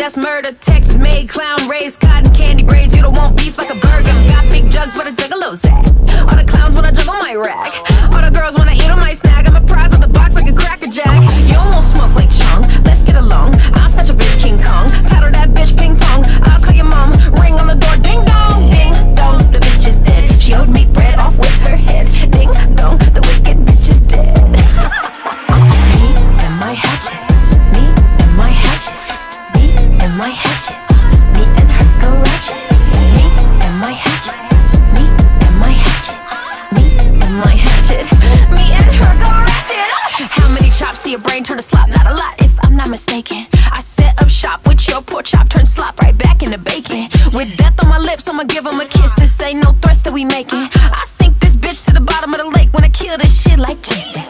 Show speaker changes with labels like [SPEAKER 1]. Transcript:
[SPEAKER 1] that's murder. Texas made clown raised cotton candy braids. You don't want beef like a burger. mistaken. I set up shop with your poor chop, turn slop right back into bacon. With death on my lips, I'ma give him a kiss. This ain't no thrust that we making. I sink this bitch to the bottom of the lake when I kill this shit like Jason.